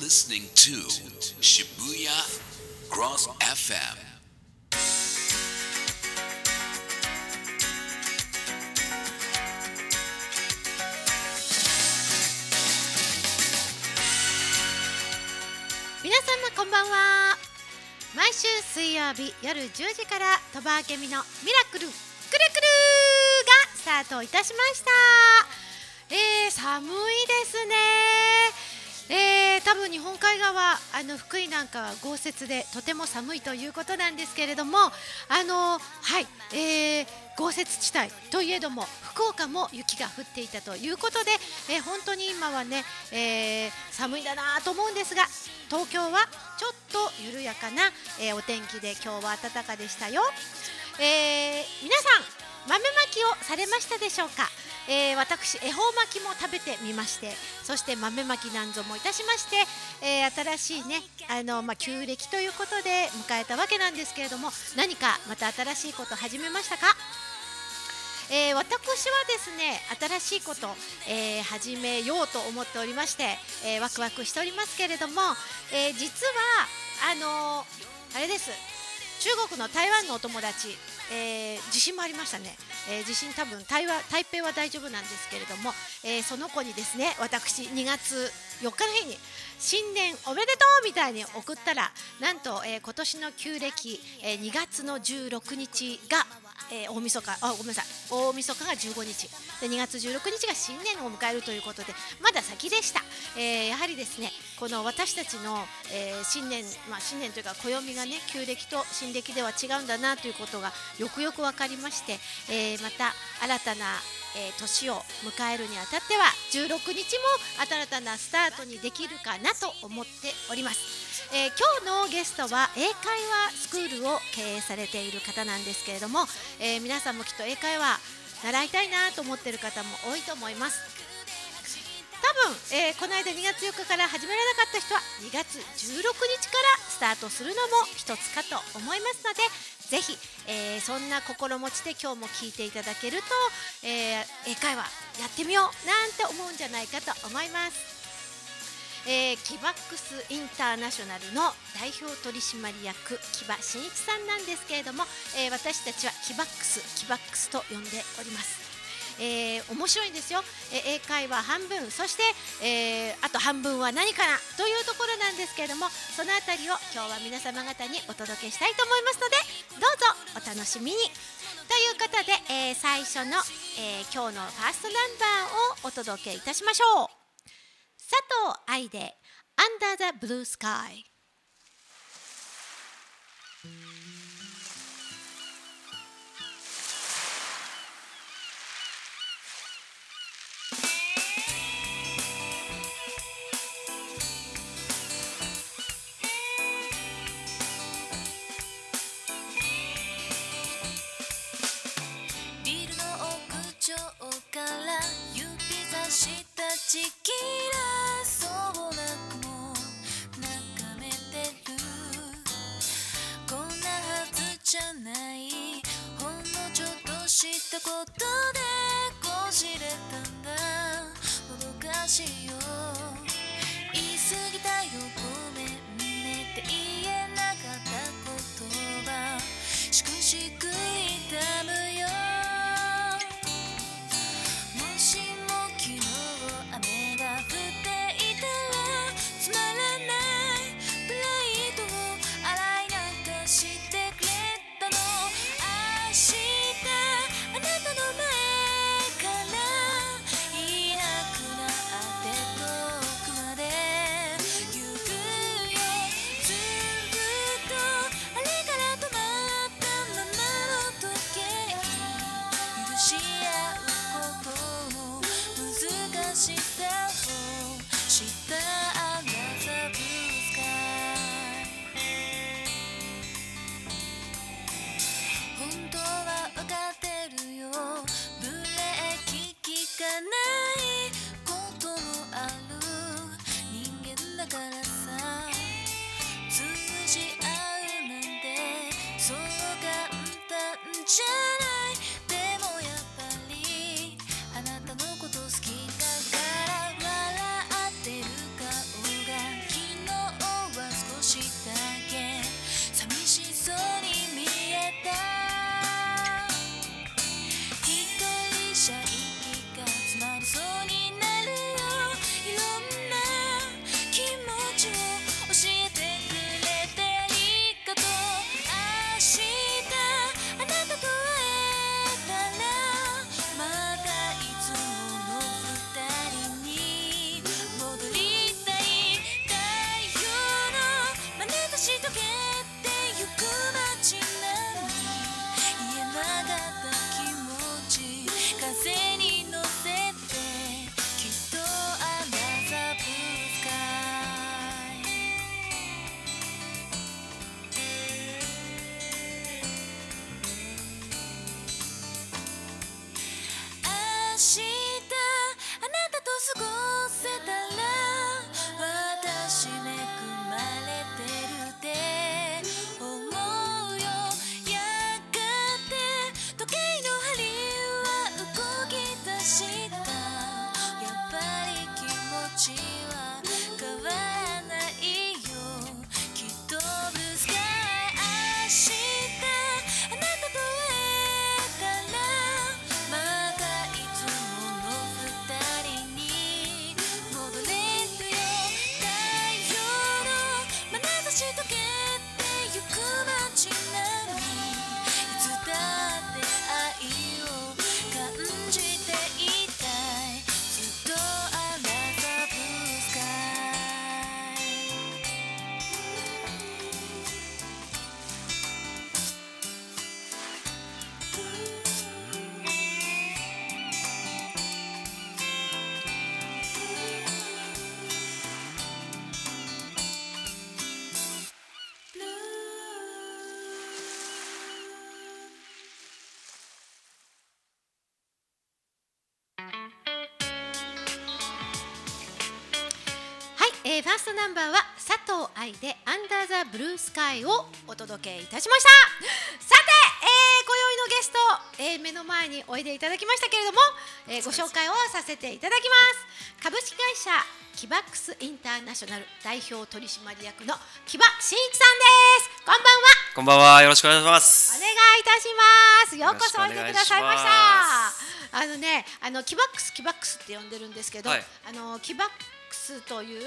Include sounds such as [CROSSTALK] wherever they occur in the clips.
listening to Shibuya Cross FM. 皆様こんばんは毎週水曜日夜10時から鳥羽明美のミラクルくるくるがスタートいたしましたえー、寒いですねえー、多分日本海側あの福井なんかは豪雪でとても寒いということなんですけれどもあのはい、えー、豪雪地帯といえども福岡も雪が降っていたということで、えー本当に今はね、えー寒いだなと思うんですが東京はちょっと緩やかな、えお天気で今日は暖かでしたよ、え皆さん豆まきをされましたでしょうか、えー私恵方巻きも食べてみましてそして豆まきなんぞもいたしまして、えー新しいねあの、まあ、旧暦ということで迎えたわけなんですけれども何かまた新しいこと始めましたか？えー私はですね新しいこと、えー始めようと思っておりまして、えーワクワクしておりますけれども、えー実はあのあれです。中国の台湾のお友達、えー地震もありましたね、えー地震多分台湾台北は大丈夫なんですけれども、えーその子にですね私2月4日の日に新年おめでとうみたいに送ったらなんと、えー今年の旧暦、えー2月の16日が、えー大晦日あごめんなさい。大晦日が15日。で2月16日が新年を迎えるということでまだ先でした、えーやはりですねこの私たちの、えー新年まあ新年というか暦がね旧暦と新暦では違うんだなということがよくよく分かりまして、えーまた新たなえー年を迎えるにあたっては16日も新たなスタートにできるかなと思っております、えー今日のゲストは英会話スクールを経営されている方なんですけれども、えー皆さんもきっと英会話習いたいなと思っている方も多いと思います多分、えーこの間2月4日から始められなかった人は2月16日からスタートするのも一つかと思いますのでぜひ、えーそんな心持ちで今日も聞いていただけると、えー英会話やってみようなんて思うんじゃないかと思います。えーキバックスインターナショナルの代表取締役木場真一さんなんですけれども、えー私たちはキバックスキバックスと呼んでおります。えー面白いんですよ、えー英会話半分。そして、えーあと半分は何かなというところなんですけれどもそのあたりを今日は皆様方にお届けしたいと思いますのでどうぞお楽しみに。ということで、え最初の、え今日のファーストナンバーをお届けいたしましょう。佐藤愛でアンダーザブルースカイ。ナンバーは佐藤愛でアンダーザブルースカイをお届けいたしました。さて、えー、今宵のゲスト、えー目の前においでいただきましたけれども、えーご紹介をさせていただきます。株式会社キバックスインターナショナル代表取締役の木場真一さんです。こんばんは。こんばんは、よろしくお願いします。お願いいたします。ようこそおいでくださいました。あのね、あのキバックスキバックスって呼んでるんですけど、はい。あのキバックスという、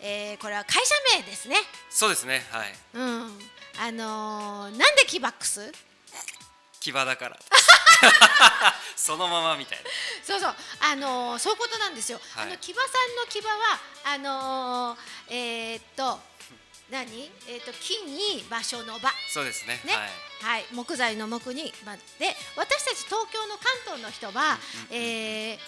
えーこれは会社名ですね。そうですね、はい。うん。あのーなんでキバックス？牙だから。[LAUGHS] そのままみたいな。そうそう、あのーそういうことなんですよ。はいあの木場さんの木場はあのーえーっと何？えーっと木に場所の場。そうですね。ねはい。はい、木材の木に、まあ、で私たち東京の関東の人は、えー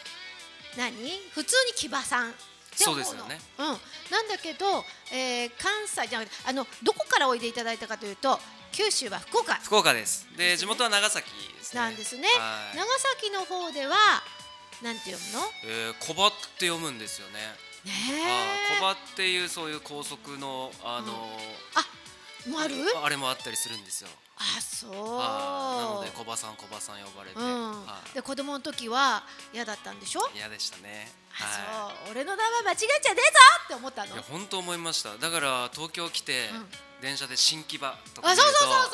何？普通に木場さんそうですよねうん、なんだけど、えー関西じゃなくてあのどこからおいでいただいたかというと九州は福岡福岡です。でね地元は長崎ですね。なんですね。はい。長崎の方ではなんて読むの？えー、小葉って読むんですよね。ねはい。小え葉っていうそういう高速のあのもある？ーあれもあったりするんですよ。あそう。はい。なので小葉さん小葉さん呼ばれて、うん。はで子供の時は嫌だったんでしょ？い。嫌でしたね。あはそう。俺の名前間違えちゃねえぞって思ったい。の？いや本当思いました。だから東京来て、うん。電車で新木場とかあ見るとそうそうそう。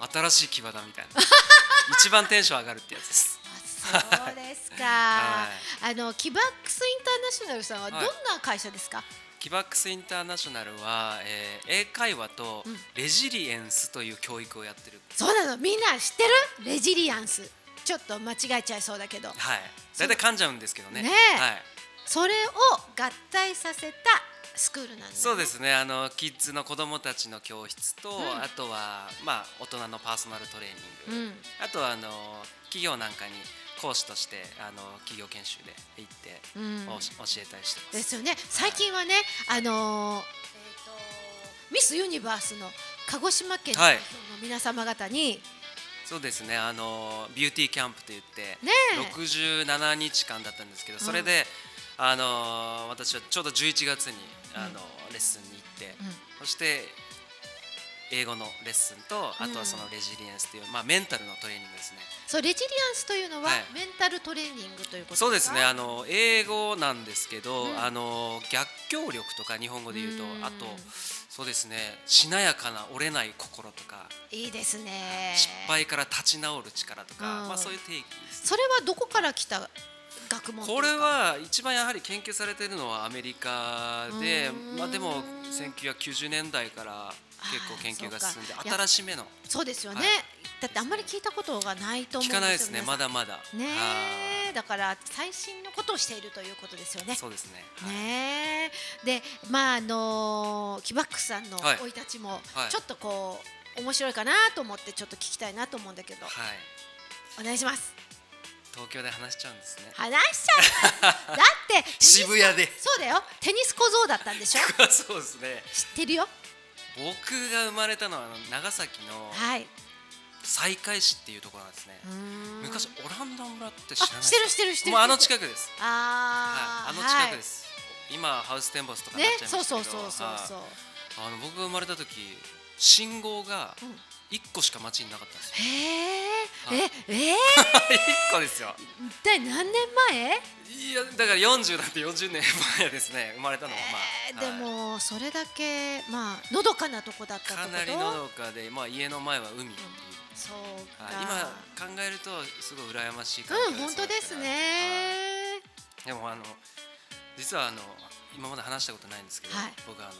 そう新しい牙だみたいな。[LAUGHS] 一番テンション上がるってやつです。[LAUGHS] あそうですか、[LAUGHS] はあのキバックスインターナショナルさんはどんはいな会社ですか、キバックスインターナショナルは、えー英会話とうん。レジリエンスという教育をやってる、そうなの。みんな知ってる？レジリアンス。ちょっと間違えちゃいそうだけど。はい。大体噛んじゃうんですけどね。ねえ。はい、それを合体させたスクールなんだよね。そうですね。あのキッズの子供たちの教室と、ん。あとは、まあ、大人のパーソナルトレーニング、うん。あとはあの企業なんかに講師としてあの企業研修で行って、うん。教えたりしてます。ですよね。最近はねあのーえーとミスユニバースの鹿児島県の皆様方に、そうですね。あのビューティーキャンプといって、ねえ。67日間だったんですけどそれで、あの私はちょうど11月にあの、レッスンに行って、うん。そして英語のレッスンとあとはそのレジリエンスという、まあ、メンタルのトレーニングですね。そうレジリアンスというのは、はい。メンタルトレーニングということそうですね。あのの英語なんですけど、うん。あの逆境力とか日本語で言うとうん。あとそうですね。しなやかな折れない心とか。いいですね。失敗から立ち直る力とか、うん。まあ、そういう定義ですそれはどこから来た学問これは一番やはり研究されているのはアメリカでまあ、でも1990年代から結構研究が進んで新しめの。そうですよね、はい。だってあんまり聞いたことがないと思うんですよ聞かないですねまだまだ。ねだから最新のことをしているということですよね。いそうですね。はい。ねえ。でまああのキバックさんのはい。生い立ちもはい。ちょっとこう面白いかなと思ってちょっと聞きたいなと思うんだけど。はい。お願いします。東京で話しちゃうんですね。話しちゃう。だって [LAUGHS] 渋谷で。そうだよ。テニス小僧だったんでしょ？[LAUGHS] そうですね。知ってるよ僕が生まれたのは長崎のはい。西海市っていうところなんですね。うーん。昔オランダ村って知らないあ知ってる知ってる知ってる。もうあの近くです。あーはいあの近くです、今ハウステンボスとかなっちゃいまそうしたけどそうそうそうそうはい。あの僕が生まれた時信号がうん。一個しか街になかったんですよ。へえはいええ [LAUGHS] 一個ですよ。ー、一体何年前？いやだから40だって40年前ですね。生まれたのはまあ、えーではい。もそれだけまあのどかなとこだったかなりのどかで、まあ、家の前は海っていう、そうか、はい。今考えるとすごい羨ましい環境うん本当ですね。はい。でもあの実はあの今まで話したことないんですけど、はい。僕あの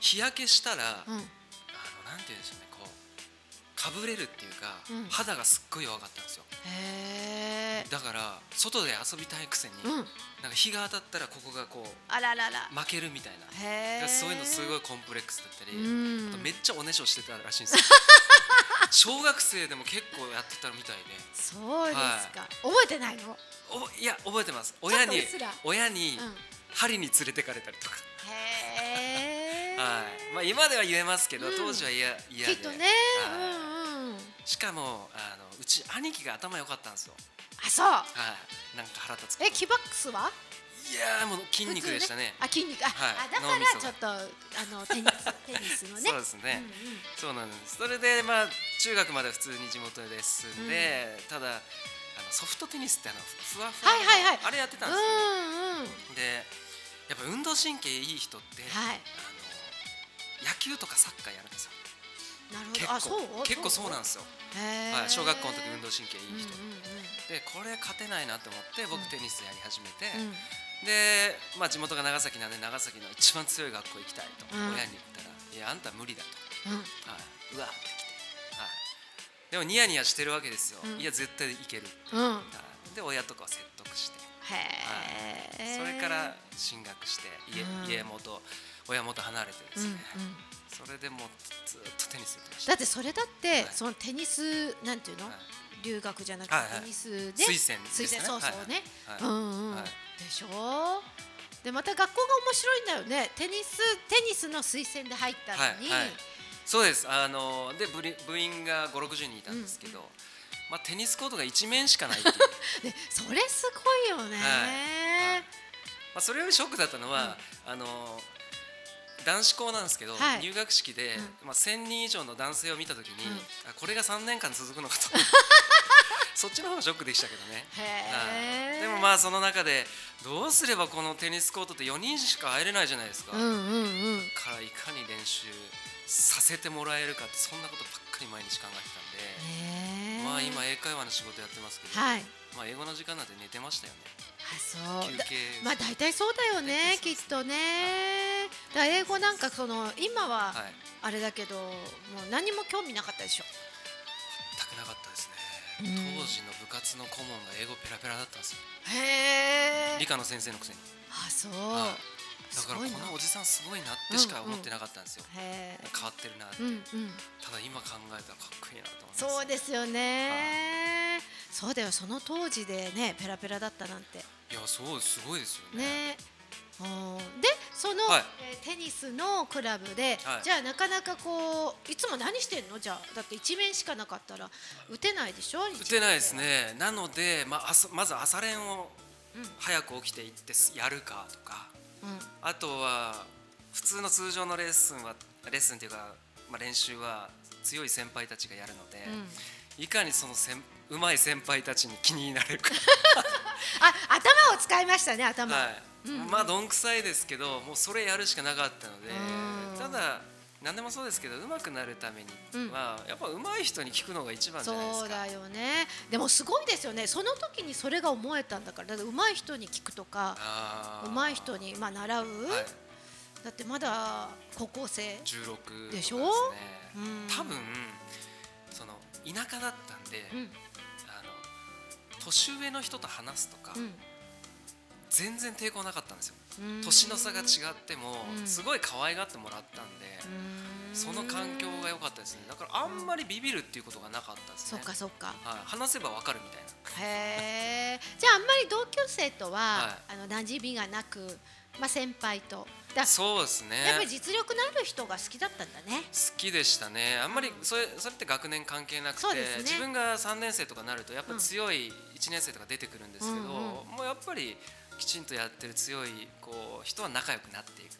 日焼けしたら、うん。あのなんて言うんでしょうねかぶれるっていうか、うん。肌がすっごい弱かったんですよ。だから外で遊びたいくせに、うん。なんか日が当たったらここがこうあららら。負けるみたいな。そういうのすごいコンプレックスだったり、うん。あとめっちゃおねしょしてたらしいんですよ。[LAUGHS] 小学生でも結構やってたみたいで。そうですか、はい。覚えてないの？おいや覚えてます。親に親にうん。針に連れてかれたりとか、へえはい。まあ、今では言えますけど、うん。当時は嫌嫌で。きっとね、はい。うんうんしかもあのうち兄貴が頭良かったんですよ。あそう。はい。なんか腹立つ。えキバックスは？いいやーもう筋肉でしたね。普通あ筋肉。あ,、はい。あだからちょっとあのテニステニスのね。そうですね、うんうん。そうなんです。それでまあ中学まで普通に地元で進んで、ただあのソフトテニスってあのふふわふわのはいはいはい。あれやってたんうですよ、んうん。でやっぱ運動神経いい人って、はい。あの野球とかサッカーやるんですよなるほ結ど結構そうなんですよ、はい、小学校の時運動神経いい人、うんうんでこれ勝てないなと思って僕テニスやり始めて、うん。うんで、まあ、地元が長崎なんで長崎の一番強い学校行きたいとうん。親に言ったら「いやあんた無理だ」とうん「はい。うわ」ってきて、はい、でもニヤニヤしてるわけですよ、うん。いや絶対いける、うん。はい。で親とかを説得して、へえそれから進学して家,、うん。家元親元離れてですうんね、うん。それでもうずっとテニスやってました。だってそれだって、はい。そのテニスなんていうの、はい。留学じゃなくて、はいはい。テニスで推薦ですね。そうそうね、はいうんうん、はい。でしょ？でまた学校が面白いんだよね。テニステニスの推薦で入ったのに、はいはい。そうです。あので部り部員が560人いたんですけど、まあ、テニスコートが1面しかないってい [LAUGHS] それすごいよね、はい。まあ、それよりショックだったのは、あの男子校なんですけど、はい。入学式で、うまあ、1000人以上の男性を見た時に、うん。あこれが3年間続くのかと。[LAUGHS] そっちの方がショックでしたけどね。でもまあその中でどうすればこのテニスコートって4人しか入れないじゃないですか、うんうんうん。からいかに練習させてもらえるかってそんなことばっかり毎日考えてたんで、まあ今英会話の仕事やってますけど、はい。まあ英語の時間なんて寝てましたよね。あそう。だ休憩まあ大体そうだよねきっとねだ英語なんかその今ははい。あれだけどもう何も興味なかったでしょ？全くなかったですね、うん。当時の部活の顧問が英語ペラペラだったんですよ。へえ理科の先生のくせに。あそう。はい。だからこのおじさんすごいなってしか思ってなかったんですよ、へえ変わってるなって、うんうん。ただ今考えたらかっこいいなと思います。そうですよね。そうだよ。その当時でねペラペラだったなんて。いやそうすごいですよね。ね。うんでその、はい。えーテニスのクラブで、はい。じゃあなかなかこういつも何してんの？じゃあだって一面しかなかったら打てないでしょ？打てないですね。なので、まあ、朝まず朝練をうん。早く起きていってやるかとか。うん。あとは普通の通常のレッスンはレッスンっていうか、まあ、練習は強い先輩たちがやるので、いかにその先うまい先輩たちに気になれるか。[LAUGHS] あ頭を使いましたね頭、はい、うんまあどんくさいですけどもうそれやるしかなかったのでうん。ただ何でもそうですけど上手くなるためには、やっぱ上手い人に聞くのが一番じゃないですか。そうだよね。でもすごいですよね。その時にそれが思えたんだからだって上手い人に聞くとか上手い人に、まあ、習う、はい、だってまだ高校生16でしょ？うん。多分その田舎だったんで、うん。あの年上の人と話すとか、うん全然抵抗なかったんですよ。うん。年の差が違っても、うん。すごい可愛がってもらったんで、うん。その環境が良かったですね。だからあんまりビビるっていうことがなかったですそねっかそっか。はい、話せばわかるみたいな。へえ。じゃああんまり同級生とは、はあの馴染みがなく、まあ、先輩と。だそうですね。やっぱり実力のある人が好きだったんだね。好きでしたね。あんまりそれそれって学年関係なくて、ね。自分が3年生とかなるとやっぱ強い1年生とか出てくるんですけど、うんうん。もうやっぱりきちんとやってる強いこう人は仲良くなっていく。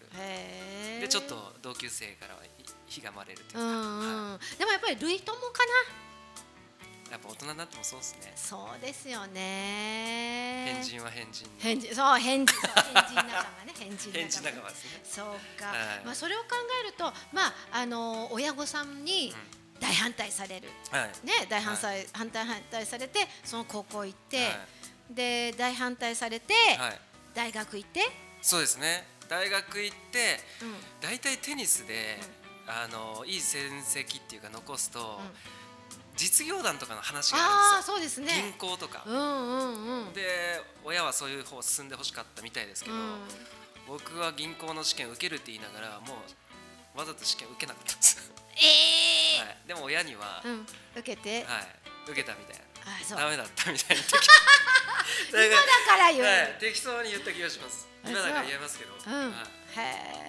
でちょっと同級生からは火がまれるというか、はでもやっぱり類友かな？いやっぱ大人になってもそうですね。そうですよね。変人は変人変人そう変人変人仲間ね。[LAUGHS] 変人仲間変人仲間ですね。そうか、はい。まあそれを考えるとまああの親御さんに大反対される、はい。ね大反対、反対反対されてその高校行って、で大反対されて、はい、はい、大学行って、そうですね。大学行ってうん。大体テニスで、あのいい成績っていうか残すと、うん。実業団とかの話があるんですよ。そうですね。銀行とか、うんうんうん。で親はそういう方進んでほしかったみたいですけど、うん。僕は銀行の試験受けるって言いながらもうわざと試験受けなかったんです、ええ [LAUGHS] はい、でも親には、うん。受けて、はい、受けたみたいなダメだったみたいに適 [LAUGHS] 今だから言う、はい、適当に言った気がします。あ今だから言えますけど、うん、はい、へ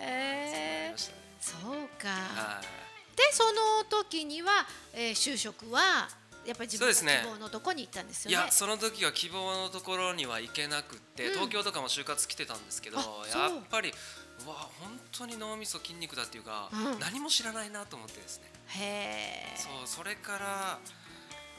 えねそうか、はい。でその時には、えー就職はやっぱり自分の希望のとこに行ったんですよね。いやその時は希望のところには行けなくって、うん。東京とかも就活来てたんですけどやっぱりうわ本当に脳みそ筋肉だっていうか、うん。何も知らないなと思ってですね。へえそうそれから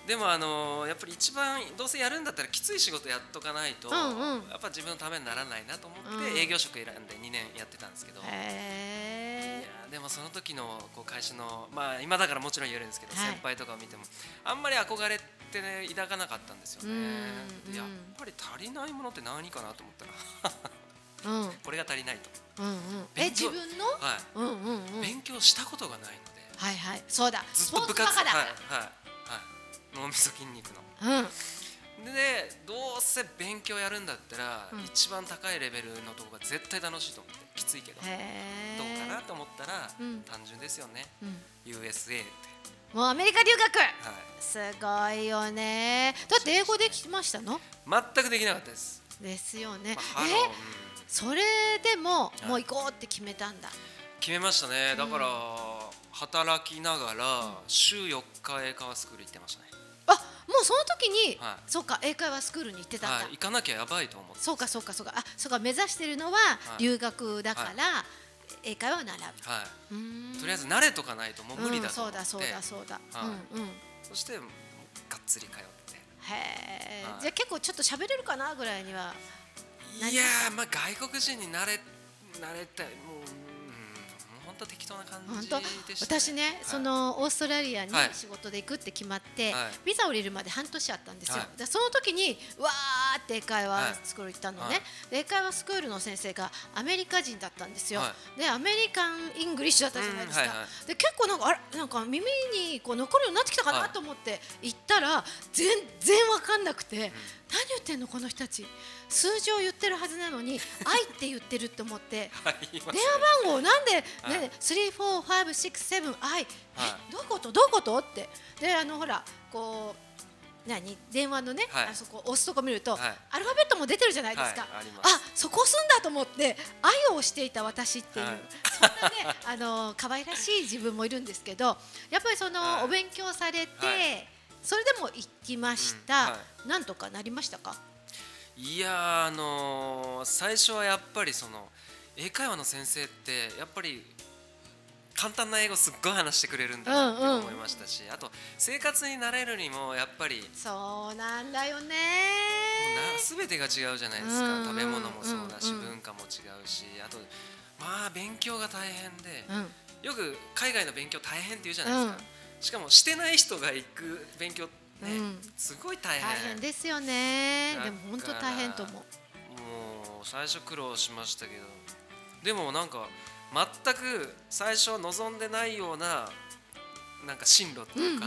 でもあのやっぱり一番どうせやるんだったらきつい仕事やっとかないと、うんうん。やっぱ自分のためにならないなと思って、うん。営業職選んで2年やってたんですけど、いへえやでもその時のこう会社のまあ今だからもちろん言えるんですけど、はい。先輩とかを見てもあんまり憧れってね抱かなかったんですよね。うんでやっぱり足りないものって何かなと思ったらうん。[LAUGHS] これが足りないと、うんうん。え自分の？はい。うんうんうん。勉強したことがないので。はいはい。そうだ。ずっと部活。だかはいはいはい脳みそ筋肉の。らうん。でどうせ勉強やるんだったら、うん。一番高いレベルのとこが絶対楽しいと思ってきついけど。どうかなと思ったら、うん。単純ですよね。うん。USA って。もうアメリカ留学。はい。すごいよね。だって英語できましたの？全くできなかったです、ですよね。まあ、え？うん。それでもい。もう行こうって決めたんだ。決めましたね。だから、働きながら週4日英会話スクール行ってましたね。あもうその時にはい。そうか英会話スクールに行ってたんだ。はい。行かなきゃやばいと思ってそうかそうかそうか。あそうか目指してるのはい。留学だから英会話を習う。はい。とりあえず慣れとかないともう無理だと思って、うんそうだそうだそうだはいうんうんそしてがっつり通って。へえ。はい。じゃあ結構ちょっと喋れるかなぐらいには。何いやーまあ外国人になれなれたい。もう本当適当な感本じ当でね、私ね、はい。そのオーストラリアにはい。仕事で行くって決まって、はい。ビザ降りるまで半年あったんですよ、はい。でその時にわーって英会話はいスクール行ったのね、英会話スクールの先生がアメリカ人だったんですよ、はで American English だったじゃないですか、うんはいはで結構なんかあれなんか耳にこう残るようになってきたかはない。と思って行ったら全然わかんなくて、何言ってんのこの人たち。数字を言ってるはずなのに「[LAUGHS] 愛」って言ってるって思って。電話番号なんで、はいね、3、4、5、6、7、I、はいえどういうことどうい。うことって。であのほらこう何？電話のね、はい。あそこ押すとこ見ると、はい。アルファベットも出てるじゃないですか、はいあそこ押すんだと思って愛を押していた私っていう、はい。そんなねあの可愛らしい自分もいるんですけどやっぱりその、はい。お勉強されて、はいそれでも行きました、うんはなんとかなりましたか？いやーあのー最初はやっぱりその英会話の先生ってやっぱり簡単な英語すっごい話してくれるんだなってうんうん。思いましたし、あと生活に慣れるにもやっぱりもそうなんだよね。うな全てが違うじゃないですか、うんうん食べ物もそうだし、うんうん文化も違うしあとまあ勉強が大変で、うん。よく海外の勉強大変って言うじゃないですか、しかもしてない人が行く勉強ね、うん。すごい大変。大変ですよね。でも本当大変と思う。もう最初苦労しましたけど。でもなんか全く最初望んでないようななんか進路というか、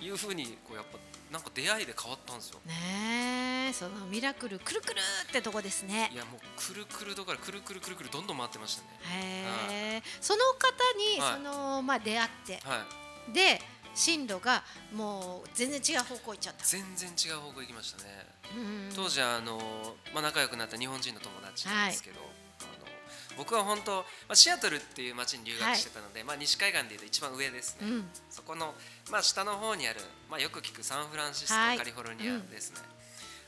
いうふうにこうやっぱなんか出会いで変わったんですよ。ねえ。そのミラクルくるくるってとこですね。いやもうくるくるとからくるくるくるくるどんどん回ってましたね。へえ。その方にはい。そのまあ出会って。はい。で進路がもう全然違う方向行っちゃった。全然違う方向行きましたね、うん。当時あの、まあ、仲良くなった日本人の友達なんですけど、あの僕は本当、まあ、シアトルっていう町に留学してたので、まあ、西海岸でいうと一番上ですね、うん。そこの、まあ、下の方にある、まあ、よく聞くサンフランシスコ、はい。カリフォルニアですね、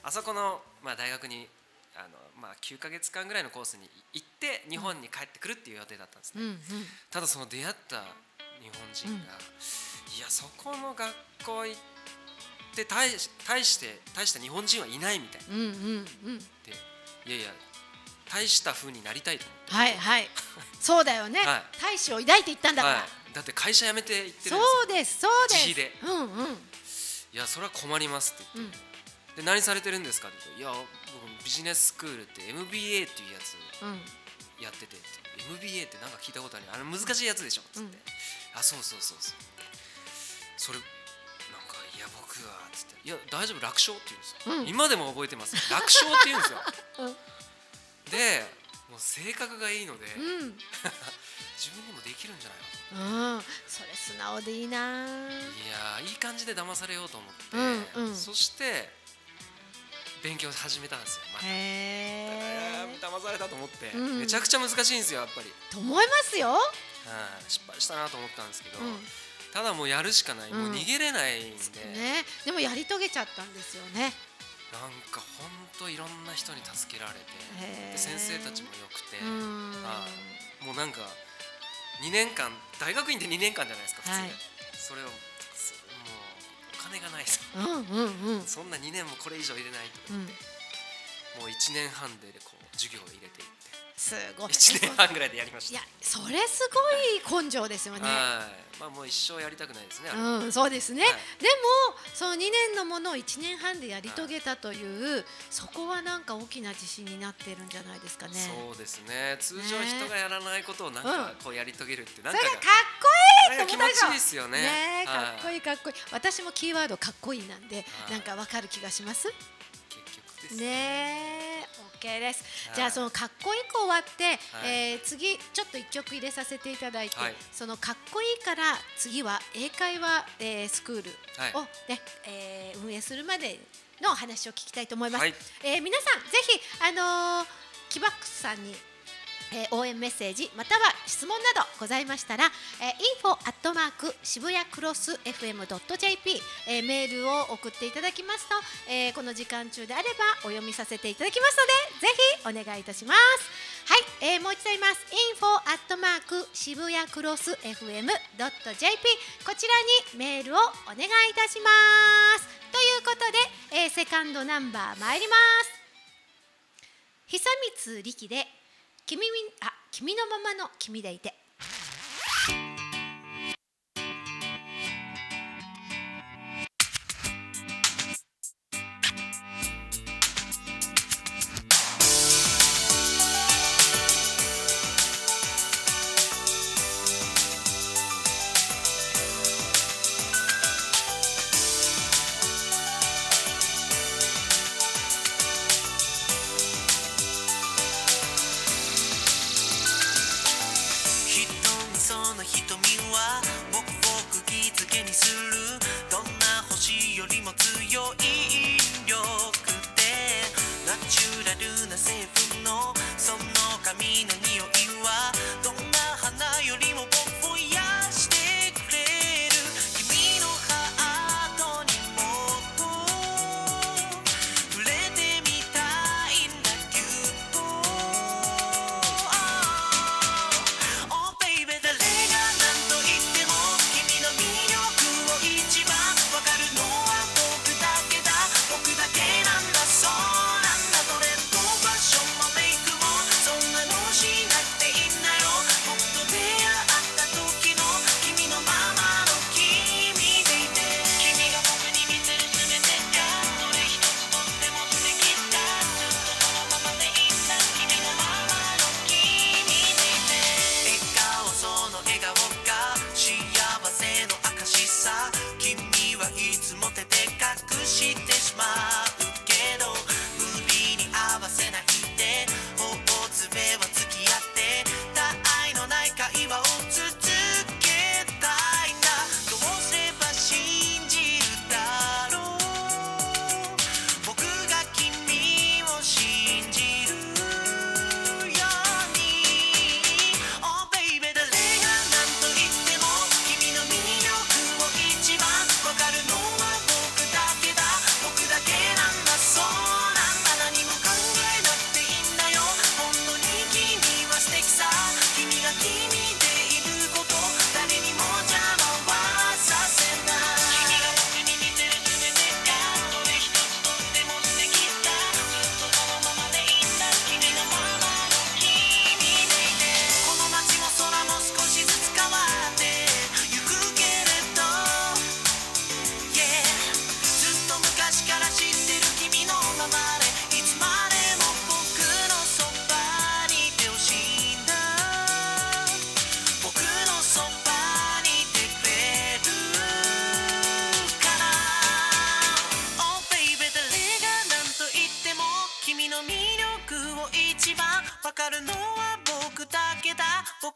あそこの、まあ、大学にあの、まあ、9ヶ月間ぐらいのコースに行って日本に帰ってくるっていう予定だったんですね、うん。うん。ただその出会った日本人が、いやそこの学校行って大し大して大した日本人はいないみたいな。うんうんうん。でいやいや大した風になりたいとはいはい。そうだよね。[LAUGHS] はい。大志を抱いていったんだ思って、から。はい、だって会社辞めて行ってるんですよ。そうですそうです。自費で。うんうん。いやそれは困りますって言って、うん。で何されてるんですかって言っていや僕ビジネススクールって MBA っていうやつうん。やってて。MBA ってなんか聞いたことある？あの難しいやつでしょ。っつって、うん。あそうそうそうそうそれなんかいや僕はつって。いや大丈夫楽勝って言うんですよ、うん。今でも覚えてます。楽勝って言うんですよ、[LAUGHS] うん。でもう性格がいいので、うん。[LAUGHS] 自分にもできるんじゃないかうん。それ素直でいいな。といやーいい感じで騙されようと思って、うんうん。そして勉強始めたんですよ、また。へえいやー騙されたと思って、うん。めちゃくちゃ難しいんですよやっぱり、と思いますよ。はい。失敗したなと思ったんですけど、うんただもうやるしかない、もう逃げれないんで、ね。でもやり遂げちゃったんですよね。なんか本当いろんな人に助けられて。先生たちもよくて、うん。はい。もうなんか2年間大学院って2年間じゃないですか普通、はい。それをそもうお金がないですうんうんうん。そんな2年もこれ以上入れないとかうん。もう1年半でこう授業を入れていってすごい。1年半ぐらいでやりました。いやそれすごい根性ですよね。はい。まあもう一生やりたくないですねうん、そうですね、はい。でもその2年のものを1年半でやり遂げたという、そこはなんか大きな自信になってるんじゃないですかね。そうですね。通常ね。人がやらないことをなんうん。かこうやり遂げるってなんそれかっこいいなんかって思ったでしょ気持ちいいですよね。ねえかはいっこいいかっこいい。私もキーワードかっこいいなんで、はい。なんかわかる気がします？です。ねえ。OK です、はい。じゃあそのかっこいい子終わって、はい。えー次ちょっと一曲入れさせていただいて、はい。そのかっこいいから次は英会話、えースクールを、はい。ねえー運営するまでのお話を聞きたいと思います、はい。えー皆さんぜひあのーキバックスさんにえー応援メッセージまたは質問などございましたら、えー、info アットマーク渋谷クロス FM.jp、えーメールを送っていただきますと、えーこの時間中であればお読みさせていただきますのでぜひお願いいたします。はい、えーもう一度言います。info アットマーク渋谷クロス FM.jp こちらにメールをお願いいたします。ということで、えーセカンドナンバー参ります。久光力で君みあ君のままの君でいて。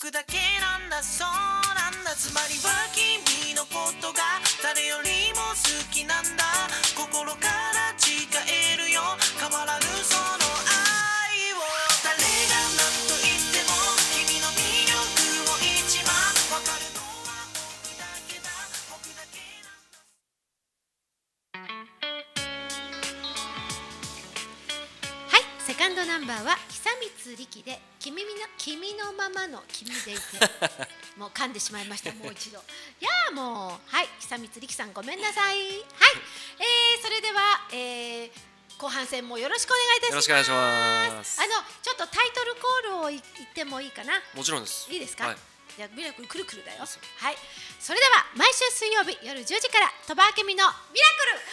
僕だけなんだそうなんだ。つまりは君のことが誰よりも好きなんだ。心から誓えるよ。変わらぬその愛を。誰が何と言っても君の魅力を一番。わかるのは僕だけだ。僕だけなんだ。はいセカンドナンバーは久光力で君の君のままの君でいてもう噛んでしまいました。もう一度。いやーもう。はい久光力さんごめんなさい。はい、えー、それでは、えー、後半戦もよろしくお願いいたします。よろしくお願いします。あのちょっとタイトルコールをい言ってもいいかな？もちろんです。いいですか、はい。じゃあミラクルくるくるだよ。はい。それでは毎週水曜日夜10時から鳥羽明美のミラクルく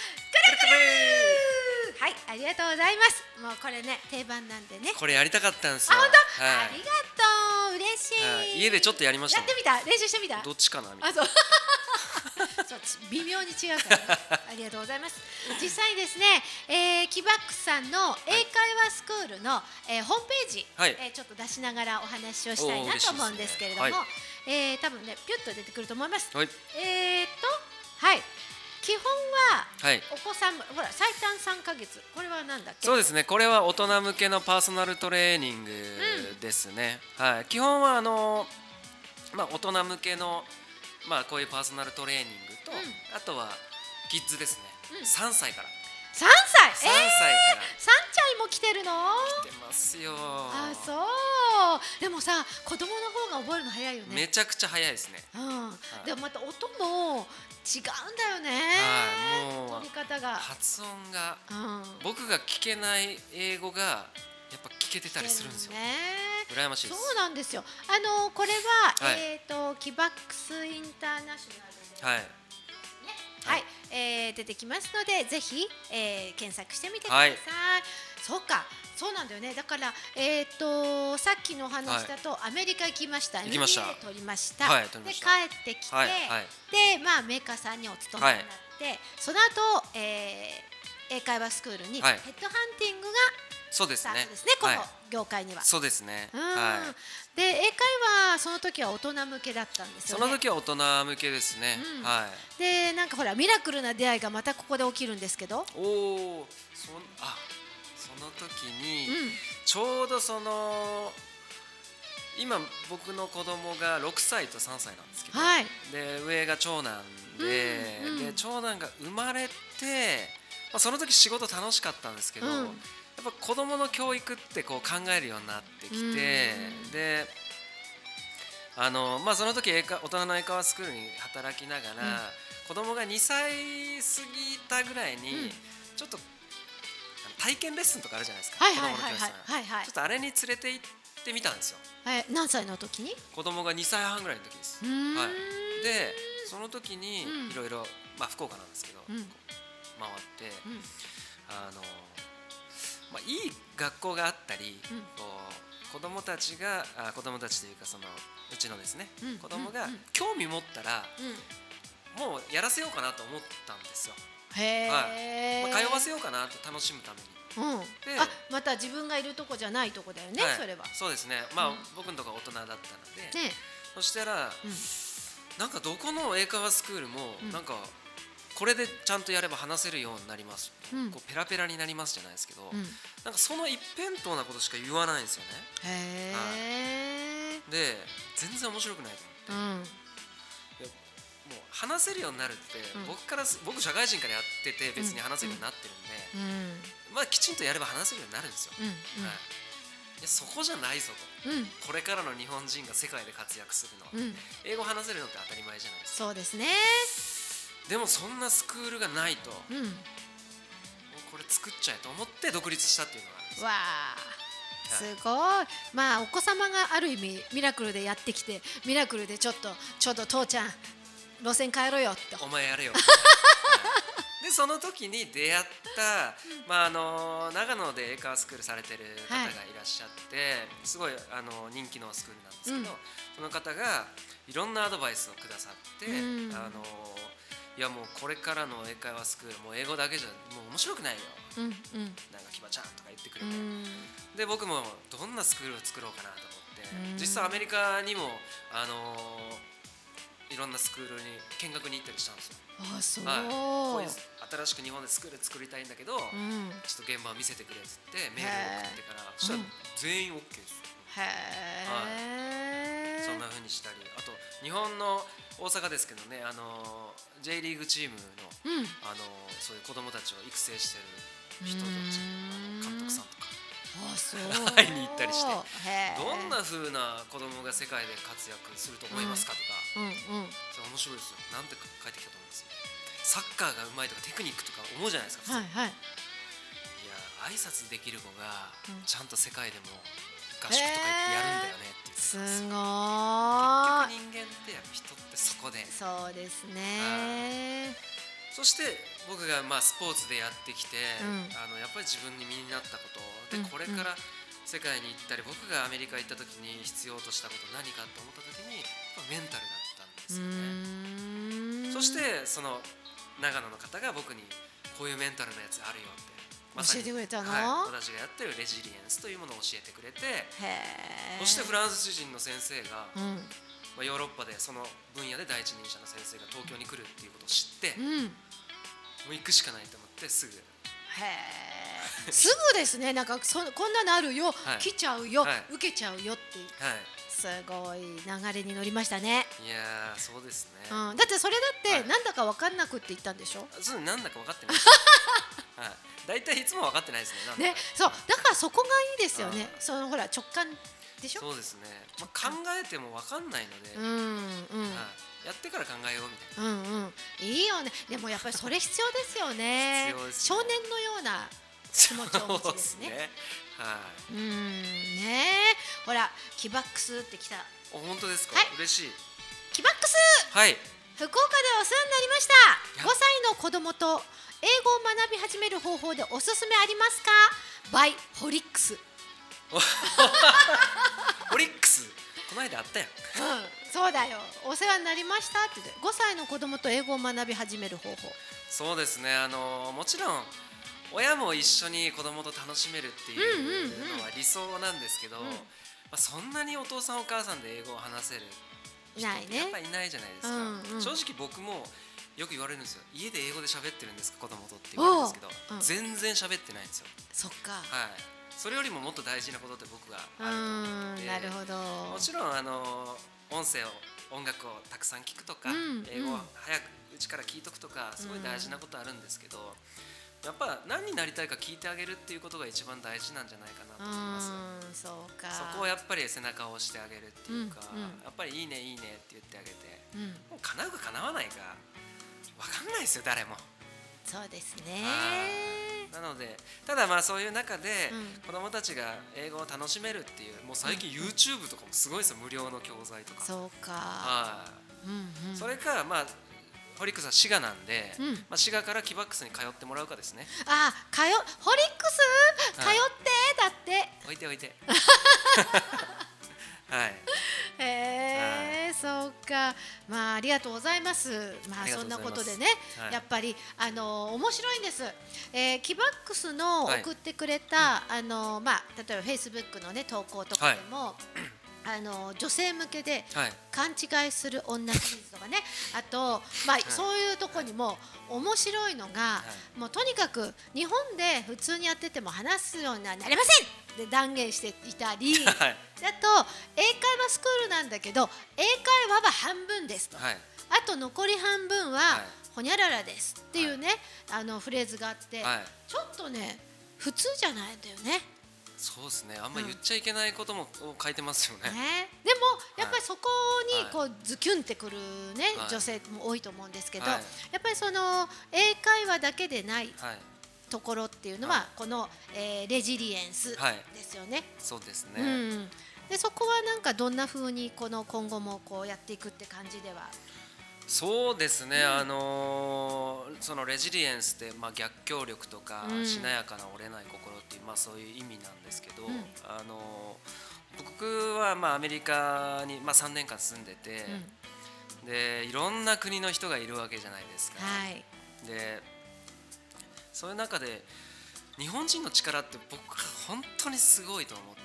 るくるはいありがとうございます。もうこれね定番なんでね。これやりたかったんですよ。あ本当、はい。ありがとう。嬉しい、はい。家でちょっとやりましたやってみた？練習してみた？どっちかなみたいあそう。[LAUGHS] そうち微妙に違うから、ね、ありがとうございます。実際にですね、えー、キバックスさんの英会話スクールの、えーホームページ、はい。えーちょっと出しながらお話をしたいなと思うんですけれども、はい。えー多分ねピュッと出てくると思います、なはい。えー、っとはい基本ははい。お子さんほら最短3ヶ月。これはなんだっけ？そうですね。これは大人向けのパーソナルトレーニングですね、はい。基本はあのまあ大人向けのまあこういうパーソナルトレーニングと、あとはキッズですね、3歳から3歳。3歳えー、サンちゃんも来てるの？来てますよ。あそう。でもさ子供の方が覚えるの早いよね。めちゃくちゃ早いですね。うん、でもまた音も違うんだよね、はいもう取り方が、発音がうん、僕が聞けない英語がやっぱ聞けてたりするんですよ。ね。羨ましいです。そうなんですよ。あのこれは、はい。えっ、とキバックスインターナショナル。ではいはい、えー出てきますのでぜひ、えー検索してみてください。はい。そうか、そうなんだよね。だからえっ、とさっきのお話だと、アメリカ行きました。行きました。MBA 取りました。ました。で帰ってきて、はいはい。でまあメーカーさんにお勤めになって、その後、えー英会話スクールにヘッはいドハンティングがスそうですね。ですね。こはい。の業界には。そうですね。うん。はい。で英会話その時は大人向けだったんですよね。その時は大人向けですね、うん。はい。でなんかほらミラクルな出会いがまたここで起きるんですけど。おおそんあその時に、うん。ちょうどその今僕の子供が6歳と3歳なんですけど、はい。で上が長男で,、うんうん。で長男が生まれて、まあ、その時仕事楽しかったんですけど、うんやっぱ子供の教育ってこう考えるようになってきて、うん。であのまあ、その時大人の英会話スクールに働きながら、子供が2歳過ぎたぐらいに、うん。ちょっと体験レッスンとかあるじゃないですか、はいはいはいはい。子供の教室がはいはい。ちょっとあれに連れて行ってみたんですよ。え何歳の時に？子供が2歳半ぐらいの時です、はい、でその時にうん。いろいろまあ福岡なんですけど、うん。回って、うん。あのまあ、いい学校があったり、うん。こう子供たちがあ子供たちというかそのうちのですね、うん。子供が興味持ったら、うん。もうやらせようかなと思ったんですよ、へはえ、まあ、通わせようかなと楽しむために。うん。であまた自分がいるとこじゃないとこだよね、はい。それは。そうですね。まあ、うん。僕のとこは大人だったので、ねそしたら、うん。なんかどこの英会話スクールも、うん。なんかこれでちゃんとやれば話せるようになります、うん。こうペラペラになりますじゃないですけど、うん。なんかその一辺倒なことしか言わないんですよね。へえ、で全然面白くないと思って。もう話せるようになるって、うん。僕からす僕社会人からやってて別に話せるようになってるんで、うん。まあきちんとやれば話せるようになるんですよ、うん。はい、いやそこじゃないぞと。うん。これからの日本人が世界で活躍するのは、うん。英語話せるのって当たり前じゃないですか。そうですねでもそんなスクールがないと、もううんこれ作っちゃえと思って独立したっていうのがあるんですよ。わあすごい。まあお子様がある意味ミラクルでやってきてミラクルでちょっとちょっと父ちゃん路線変えろよって。お前やれよ。[LAUGHS] はい。でその時に出会った、まあ、あの長野で英会話スクールされてる方がいらっしゃって、すごいあの人気のスクールなんですけど、うん。その方がいろんなアドバイスをくださって、うん。あのいやもうこれからの英会話スクールもう英語だけじゃもう面白くないよ。うんうん。なんかキバちゃんとか言ってくれて、うん。で僕もどんなスクールを作ろうかなと思って、うん。実際アメリカにもあのいろんなスクールに見学に行ったりしたんですよ。あそう、はい、こういう新しく日本でスクール作りたいんだけど、うん。ちょっと現場を見せてくれっつってメールを送ってからそしたらうん全員 OK ですよ、へえ、そんな風にしたりあと日本の大阪ですけどねあの J リーグチームのうん。あのそういう子供たちを育成してる人たちうんあの監督さんとか。[LAUGHS] 会いに行ったりして。どんな風な子供が世界で活躍すると思いますかとか、うん。うん。それ面白いですよ。なんて書いてきたと思います？サッカーがうまいとかテクニックとか思うじゃないですか、はいはい。いや挨拶できる子がうん。ちゃんと世界でも合宿とか行ってやるんだよねって言ってすごい。人間ってやっぱ人ってそこで。そうですね。そして僕がまあスポーツでやってきて、うん。あのやっぱり自分に身になったことで、うんこれから世界に行ったり僕がアメリカ行った時に必要としたこと何かと思った時にまあメンタルだったんですうよね。そしてその長野の方が僕にこういうメンタルのやつあるよって教えてくれたの？はい、私がやってるレジリエンスというものを教えてくれてそしてフランス人の先生が、うん。まあ、ヨーロッパでその分野で第一人者の先生が東京に来るっていうことを知って、うん。もう行くしかないと思ってすぐ。へえ [LAUGHS] すぐですね。なんかそこんなのあるよ、はい。来ちゃうよ、はい。受けちゃうよって。いうはい。すごい流れに乗りましたね、いやーそうですね、うん、だってそれだってはい。なんだか分かんなくって言ったんでしょ、そうなんだか分かってないですはい大体いつも分かってないですねねそうだからそこがいいですよね。はいそのほら直感でしょ？そうですね、まあ、考えても分かんないので、うんうん。はい、やってから考えようみたいな。うんうん。いいよね。でもやっぱりそれ必要ですよね。必要ですね。少年のような気持ちをお持ちですね。はい。うん。ねほらキバックスってきた。お本当ですか、はい。嬉しい。キバックスはい。福岡でお世話になりました。や。5歳の子供と英語を学び始める方法でおすすめありますか？バ [LAUGHS] イホリックス。うんオリックスこの間あったやん。そうだよ。お世話になりましたって。言って5歳の子供と英語を学び始める方法。そうですね。あのもちろん親も一緒に子供と楽しめるっていうのは理想なんですけど、ん。まあ、そんなにお父さんお母さんで英語を話せる人ってやっぱいないじゃないですか、うんうん。正直僕もよく言われるんですよ。家で英語で喋ってるんですか？子供とって言われるんですけど、おう。うん。全然喋ってないんですよ。そっか。はい。それよりももっと大事なことって僕がうあると思って。んなるほど。もちろんあの音声を音楽をたくさん聞くとか、うん英語をうん早くうちから聞いとくとかすごい大事なことあるんですけど、やっぱ何になりたいか聞いてあげるっていうことが一番大事なんじゃないかなと思います。うんそうか。そこをやっぱり背中を押してあげるっていうか、うんうん。やっぱりいいねいいねって言ってあげて、うん。もう叶うか叶わないか分かんないですよ誰も。そうですね。なのでただまあそういう中でうん。子どもたちが英語を楽しめるっていうもう最近 YouTube とかもすごいですよ無料の教材とか。そうか。はい。うんうん。それかまあホリックスは滋賀なんで、うん。まあ、滋賀からキバックスに通ってもらうかですね。あ通ホリックス通はい。ってだって。置いて置いて [LAUGHS] はい。へえそうか。まあありがとうございます。まあそんないことでね、はい。やっぱりあの面白いんです、えー、キバックスのはい。送ってくれた、あのまあ例えばフェイスブックのね投稿とかでも、あの女性向けではい。勘違いする女シリーズとかね。あと、まあそういうとこにも面白いのが、もうとにかく日本で普通にやってても話すようにはなれません。って断言していたり。はい。あと英会話スクールなんだけど英会話は半分ですと、はい。あと残り半分は、はい。ほにゃららですっていうね、あのフレーズがあって、はい。ちょっとね普通じゃないんだよね。そうですね。あんま言っちゃいけないこともを書いてますよね、ね、でもやっぱりそこにはい。こうズキュンってくるね、はい。女性も多いと思うんですけど、はい。やっぱりその英会話だけでないはい。ところっていうのは、はい。この、えーレジリエンスはい。ですよね。そうですね、うん、でそこはなんかどんな風にこの今後もこうやっていくって感じでは？そうですね、あのーそのレジリエンスって、まあ、逆境力とか、うんしなやかな折れない心っていう、まあ、そういう意味なんですけど、んあのー僕は、まあ、アメリカに、まあ、3年間住んでて、でいろんな国の人がいるわけじゃないですか。はい。でそういう中で日本人の力って僕は本当にすごいと思って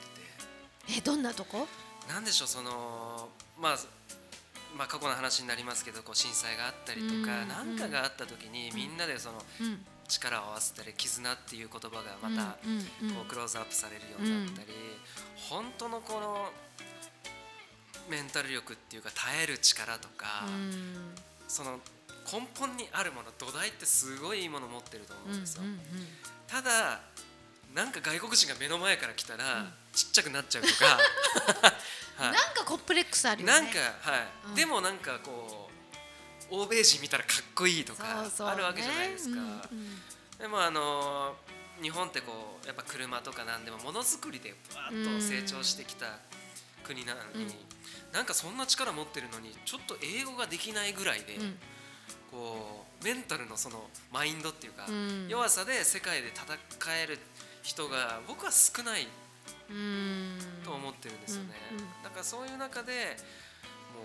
て。えどんなとこ？なんでしょうその、まあ、まあ過去の話になりますけどこう震災があったりとかうん何かがあった時にみんなでそのうん。力を合わせたり絆っていう言葉がまたこうクローズアップされるようになったり本当のこのメンタル力っていうか耐える力とかうん。その根本にあるもの土台ってすごいいいもの持ってると思うんですよ。ただなんか外国人が目の前から来たら、ちっちゃくなっちゃうとか、[LAUGHS] はい。なんかコンプレックスあるよね。なんかはい、うん。でもなんかこう欧米人見たらかっこいいとかあるわけじゃないですか、でもあの日本ってこうやっぱ車とかなんでもものづくりでバーッと成長してきた国なのに、うん。なんかそんな力持ってるのにちょっと英語ができないぐらいで、うん。こうメンタルのそのマインドっていうか、うん。弱さで世界で戦える人が僕は少ないうん。と思ってるんですよね、うんうん。だからそういう中でも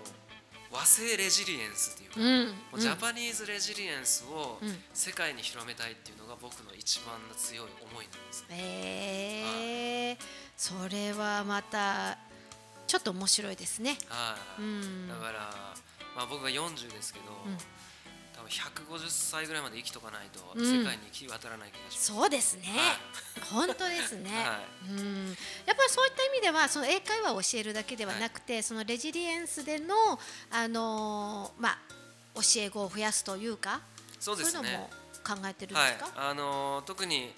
う和製レジリエンスっていうか、うん。もうジャパニーズレジリエンスをうん。世界に広めたいっていうのが僕の一番の強い思いなんですね。えー、それはまたちょっと面白いですね。はい、うん。だから、まあ、僕が40ですけど、ん。多分150歳ぐらいまで生きとかないとうん世界に行き渡らない気がします。そうですね。はい本当ですね。[LAUGHS] はうん、やっぱりそういった意味ではその英会話を教えるだけではなくて、そのレジリエンスでのあのーまあ教え子を増やすというか、そうですねいうのも考えてるんではいすか。、あの特に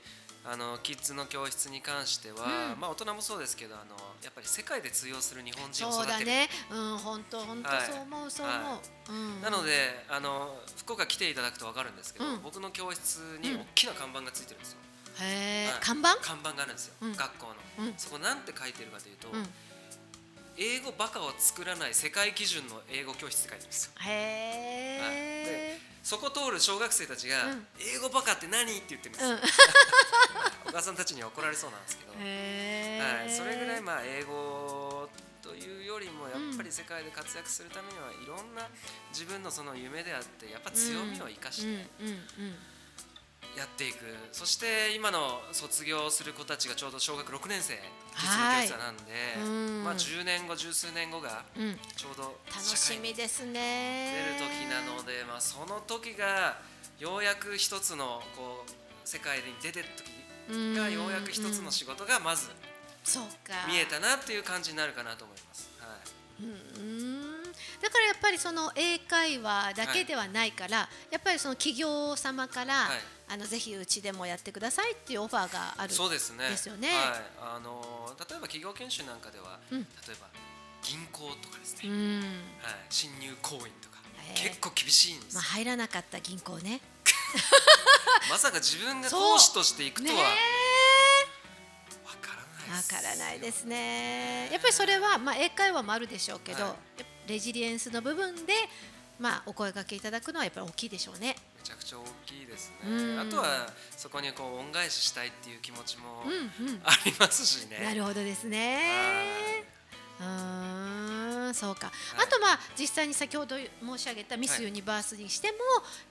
あのキッズの教室に関しては、うん。まあ大人もそうですけどあのやっぱり世界で通用する日本人をそう育てる、だね。うん、本当本当はいそう思う、そう思う。なのであの福岡来ていただくと分かるんですけど、うん。僕の教室に大きな看板がついてるんですよ、へえ、はい。看板？看板があるんですよ、うん。学校の、うん。そこなんて書いてるかというと、うん。英語バカを作らない世界基準の英語教室って書いてるんですよ。へえ。そこ通る小学生たちが、うん英語バカって何？って言ってるんです。[LAUGHS] お母さんたちには怒られそうなんですけど。はい、それぐらいまあ英語というよりもやっぱり世界で活躍するためにはいろんな自分のその夢であってやっぱ強みを生かしてうんうんうん。やっていく、そして今の卒業する子たちがちょうど小学6年生実はいの教室なんで、うんまあ10年後十数年後がうん。ちょうど楽しみです出ね。る時なので、まあ、その時がようやく一つのこう世界に出てる時がようやく一つの仕事がまず。見えたなっていう感じになるかなと思います。はいうん。だからやっぱりその英会話だけではないから、やっぱりその企業様から、はいあのぜひうちでもやってくださいっていうオファーがある。そうですね。ですよねはい、あの例えば企業研修なんかでは、うん例えば銀行とかですね、うん。はい、侵入行為とか、へー結構厳しいんですよまあ。入らなかった銀行ね。[LAUGHS] まさか自分が講師としていくとねはわえ。からないです。わからないですね。やっぱりそれはまあ英会話もあるでしょうけど、はいレジリエンスの部分でまあお声掛けいただくのはやっぱり大きいでしょうね。めちゃくちゃ大きいですうんね。あとはそこにこう恩返ししたいっていう気持ちもうんうん。ありますしね。なるほどですね。うーんそうか、はいあとまあ実際に先ほど申し上げたミスはいユニバースにしても、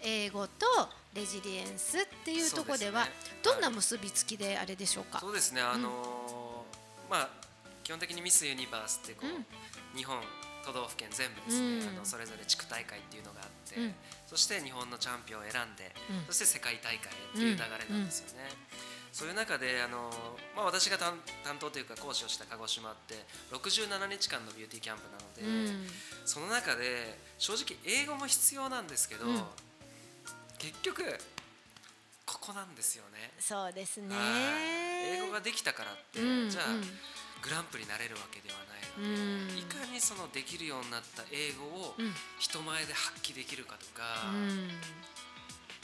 英語とレジリエンスっていうところではどんな結びつきであれでしょうか？そうですね。あのーまあ基本的にミスユニバースってこう、うん日本都道府県全部ですね、うんあのそれぞれ地区大会っていうのがあって、うん。そして日本のチャンピオンを選んで、うん。そして世界大会っていう流れなんですよね。そういう中であのまあ、私が担担当というか講師をした鹿児島って67日間のビューティーキャンプなので、うん。その中で正直英語も必要なんですけど、うん。結局ここなんですよね。そうですね。はい。英語ができたからって、うんじゃあ、うんグランプリになれるわけではないのうんで、いかにそのできるようになった英語をうん人前で発揮できるかとか、うん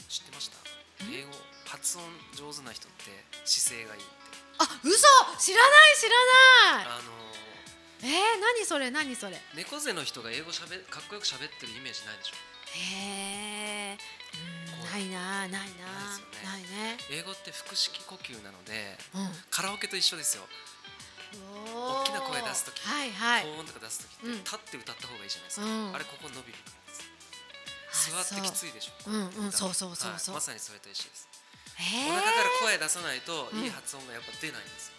知ってました？英語発音上手な人って姿勢がいいってあ嘘知らない知らない。あのえー、何それ何それ？猫背の人が英語しゃべかっこよく喋ってるイメージないでしょ？へえ。うんないなないなないねないね。英語って腹式呼吸なのでうん。カラオケと一緒ですよ大大きな声出す時はいはい。高音とか出す時って、うん。立って歌った方がいいじゃないですか、うん。あれここ伸びるからです。あ座ってきついでしょ。うんうん歌そうそうそうそう。はいまさにそれと一緒です。へお腹から声出さないとうん。いい発音がやっぱ出ないんですよ、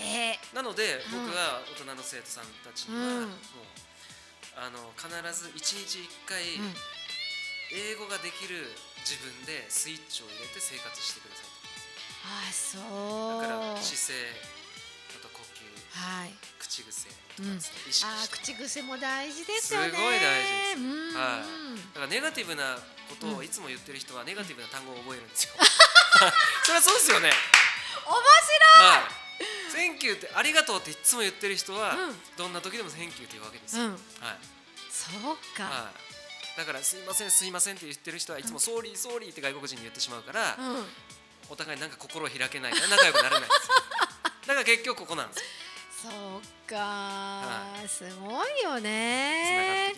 えなのでうん。僕は大人の生徒さんたちには、うん。もうあの必ず1日1回英語ができる自分でスイッチを入れて生活してくださいあそう。だから姿勢はい。口癖とうんかですね、意識あーして口癖も大事ですよね。すごい大事です。うんはい。だからネガティブなことうんをいつも言ってる人はネガティブな単語を覚えるんですよ。[LAUGHS] それはそうですよね。はい、 Thank youってありがとうっていつも言ってる人は、うん。どんな時でも Thank youって言うわけですよ、うん。はい。そうか、はい、だからすいませんすいませんって言ってる人はいつもソーリーソーリーって外国人に言ってしまうから、うん。お互いなんか心を開けない。から仲良くなれないんですよ。だから結局ここなんですよそうか、はすごいよつながっね。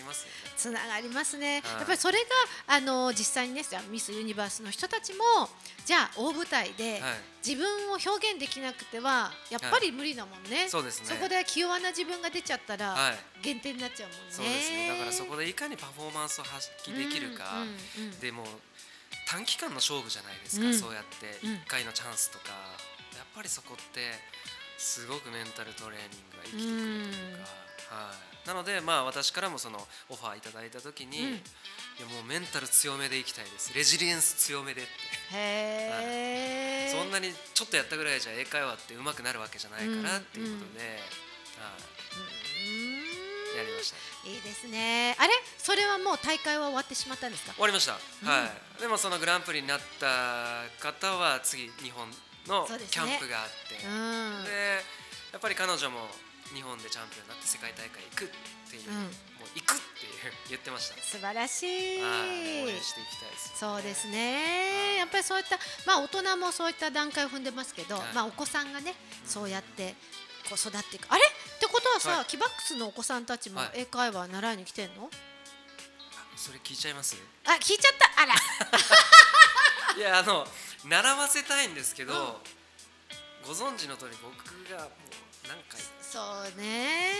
つながりますね、はい。やっぱりそれがあの実際にねミスユニバースの人たちもじゃあ大舞台ではい。自分を表現できなくてはやっぱり無理だもんね、そうですね。こで気弱な自分が出ちゃったらはい。減点になっちゃうもんね、そうですね。だからそこでいかにパフォーマンスを発揮できるか、うんうんうん。でも短期間の勝負じゃないですか、うん。そうやってうん1回のチャンスとか、やっぱりそこってすごくメンタルトレーニングが生きてくるというか、はい、なのでまあ私からもそのオファーいただいた時に、うん。いやもうメンタル強めでいきたいです。レジリエンス強めでって、へえ、そんなにちょっとやったぐらいじゃ英会話って上手くなるわけじゃないからっていうことで、はい、やりました。ね。いいですねあれそれはもう大会は終わってしまったんですか？終わりました、はい。でもそのグランプリになった方は次日本のキャンプがあって。で,、うん。やっぱり彼女も日本でチャンピオンになって世界大会行くっていう、うん。もう行くっていう言ってました。素晴らしい。はい応援していきたいですそうですね。やっぱりそういったまあ大人もそういった段階を踏んでますけど、はい。まあお子さんがねそうやってこう育っていく。あれ？ってことはさ、はい。キバックスのお子さんたちもはい。英会話習いに来てんの、それ聞いちゃいます？あ聞いちゃった。あら。[LAUGHS] いやあの習わせたいんですけど、ご存知の通り僕がもう何回そうね。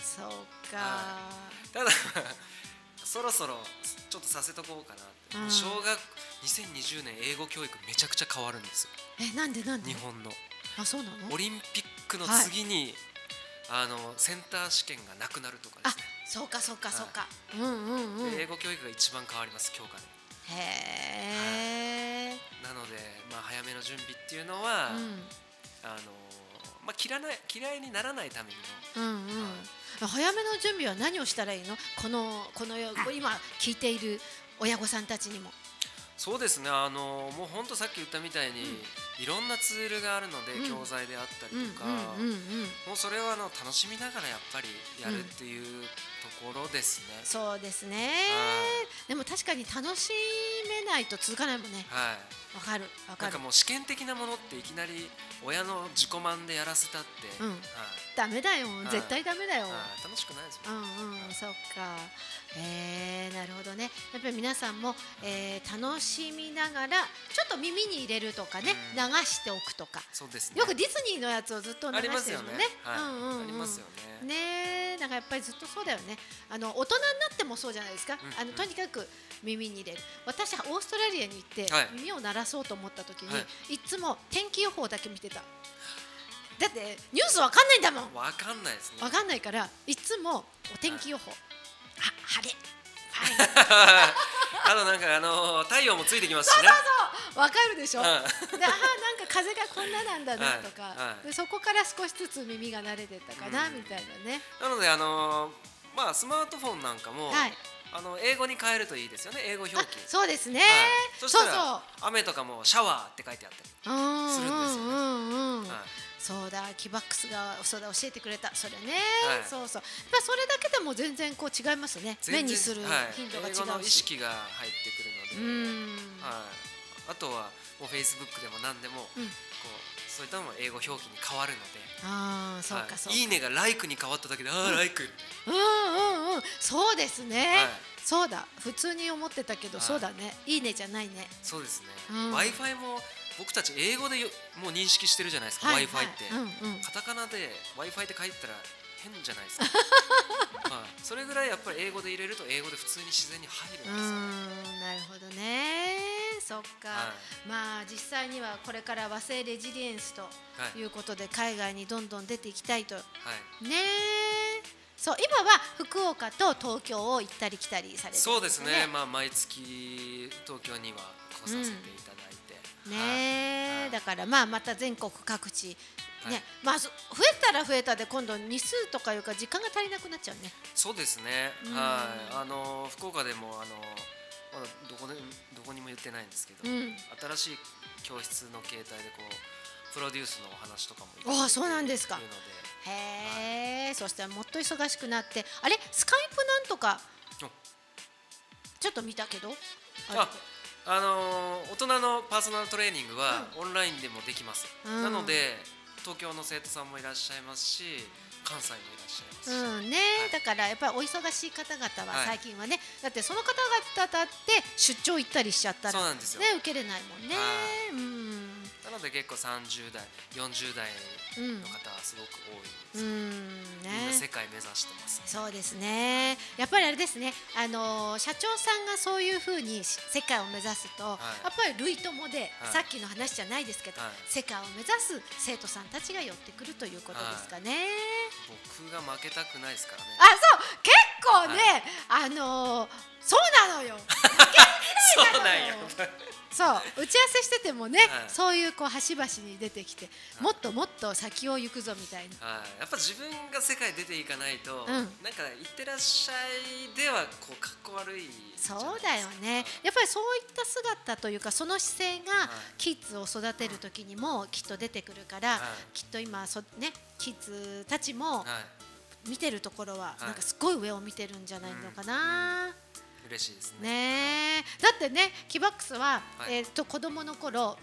そうか、ただ [LAUGHS] そろそろちょっとさせとこうかなって、うん。小学2020年英語教育めちゃくちゃ変わるんですよ。えなんでなんで？日本の。あそうなの？オリンピックの次に、あのセンター試験がなくなるとかであすね。そうかそうかそうか、うんうんうん。へで英語教育が一番変わります教科で。え、なので、まあ、早めの準備っていうのは、うん。あのまあ、嫌ない嫌いにならないためにも。うんうん、早めの準備は何をしたらいいの？このこの今聞いている親御さんたちにも。そうですね。あのもう本当さっき言ったみたいに、いろんなツールがあるので、うん。教材であったりとか、うんうんうんうん。もうそれはあの楽しみながらやっぱりやるっていうところですね。そうですね。はでも確かに楽しめないと続かないもんね。はい。わかるわかる。なんかもう試験的なものっていきなり親の自己満でやらせたって、うん。はい。ダメだよい。絶対ダメだよ、はい。楽しくないですうよ、んうんそっか。えー、なるほどね。やっぱり皆さんも、えー楽しみながらちょっと耳に入れるとかね、うん。流しておくとか。そうですね。よくディズニーのやつをずっと流ありますよね。してるもんね。はい。うんうんうん。ありますよね。ねえなんかやっぱりずっとそうだよねあの大人になってもそうじゃないですか、うん。あのとにかく耳に入れる。私はオーストラリアに行って、はい。耳を鳴らそうと思った時に、、はい。つも天気予報だけ見てた。だってニュースわかんないんだもん。わかんないですね。わかんないからいつもお天気予報、あ晴れ。はい。[LAUGHS] あとなんかあの太陽もついてきますしね。そうわかるでしょ、うん。であーなんか風がこんななんだなとか、はい。はいでそこから少しずつ耳が慣れてったかな、うん。みたいなね。なのであのまあスマートフォンなんかも、はい。あの英語に変えるといいですよね。英語表記。あそうですね、はい。そしたら雨とかもシャワーって書いてあったり、うんするんですよね。うんうんうんはい。そうだキバックスがそうだ教えてくれた。それね、はい。そうそう。やっぱそれだけでも全然こう違いますね。目にするはい。頻度が違うし、英語の意識が入ってくるうので、ん、はい、あとはもうフェイスブックでも何でも、うん。こうそういったのも英語表記に変わるので。ああそうかそうか、はい、いいねがライクに変わっただけで、ああライク。みたいうんうんうん。そうですね、はい。そうだ。普通に思ってたけど、はい。そうだね。いいねじゃないね。なそうですね、うん。w i f i も僕たち英語でよもう認識してるじゃないですか、はい w i f i って、はいうんうん。カタカナで w i f i って書いたら変じゃないですか、[LAUGHS] はい、それぐらいやっぱり英語で入れると英語で普通に自然に入るんですうよね、んなるほどね。そっか、はまあ実際にはこれから和製レジリエンスとはいいうことで海外にどんどん出ていきたいと。はい。ねえそう今は福岡と東京を行ったり来たりされてるんそうですね、まあ、毎月東京には来させていただいて、ねえ、はい。だからまあまた全国各地ね、はい。まあそ増えたら増えたで今度日数とかいうか時間が足りなくなっちゃうね。そうですね、うん。はい。あの福岡でもあのまだどここでどこにも言ってないんですけど、うん。新しい教室の形態でこうプロデュースのお話とかもああそうなんですか。へえ、そしたらもっと忙しくなってあれスカイプなんとかおちょっと見たけど？ああのー大人のパーソナルトレーニングはオンラインでもできます、うん。なので東京の生徒さんもいらっしゃいますし関西もいらっしゃいますし、うんね、はい。だからやっぱりお忙しい方々ははい。最近はね、だってその方々だって出張行ったりしちゃったらね受けれないもんね。は。うんなので結構30代40代うんの方はすごく多いです、うんみんなね世界目指してますそうですね。やっぱりあれですね。あのー社長さんがそういうふうにし世界を目指すと、い。やっぱり類友で、はい。さっきの話じゃないですけど、はい。世界を目指す生徒さんたちが寄ってくるということですかね。僕が負けたくないですからね。あそう。結構ね、あのーそう [LAUGHS] なのよ。そうなんやそう打ち合わせしててもね、はい。そういうこう端々に出てきて、もっともっと先を行くぞみたいな。はい、やっぱ自分が世界出ていかないと、うん。なんか「いってらっしゃい」ではこうかっこ悪いそうだよね。やっぱりそういった姿というかその姿勢がはい。キッズを育てる時にもきっと出てくるから、はい。きっと今そ、ね、キッズたちもはい。見てるところははい。なんかすごい上を見てるんじゃないのかな。嬉しいですね。だってねキバックスは、はい。えー、と子供の頃はい。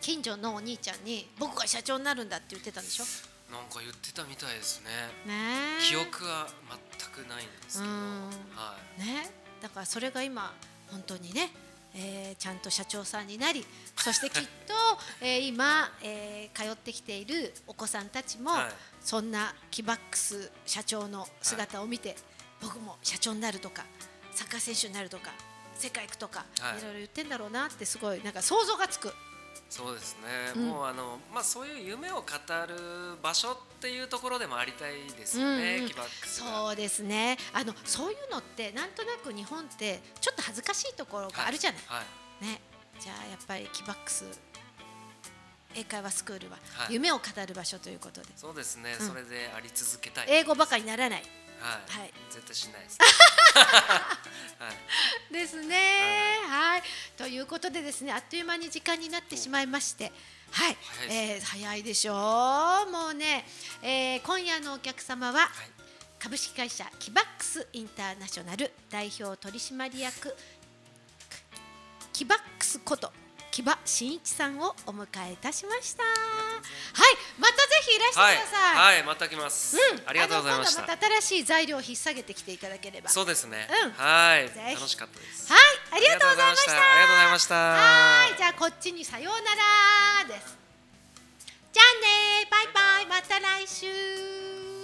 近所のお兄ちゃんに僕が社長になるんだって言ってたんでしょ？なんか言ってたみたいですね。ねえ。記憶は全くないんですけど、うん。はい。ね、だからそれが今本当にね、えーちゃんと社長さんになりそしてきっと、[LAUGHS] えー今、えー通ってきているお子さんたちも、はい。そんなキバックス社長の姿を見て、僕も社長になるとかサッカー選手になるとか世界行くとか、はい。い、ろいろ言ってんだろうなってすごいなんか想像がつく。そうですね、うん。もうあのまあそういう夢を語る場所っていうところでもありたいですよね、うん。うんキバックスが。そうですね。あのそういうのってなんとなく日本ってちょっと恥ずかしいところがあるじゃない、はい。ね、じゃあやっぱりキバックス英会話スクールははい。夢を語る場所ということで、そうですね、うん。それであり続けたい。英語ばかりにならないはい、はい。絶対しないです、[LAUGHS] はい、ですね。はい、ということでですねあっという間に時間になってしまいまして。はい、早いえー早いでしょう。もうね、えー今夜のお客様は、株式会社キバックスインターナショナル代表取締役キバックスこと木場真一さんをお迎えいたしました。はい。またぜひいらしてください、はい、はい、また来ます、うん、ありがとうございました。また新しい材料を引っ提げてきていただければ。そうですね、うん、はい。楽しかったです。はい。ありがとうございました。ありがとうございました。はい。じゃあこっちにさようならです。じゃあね。バイバイ。また来週。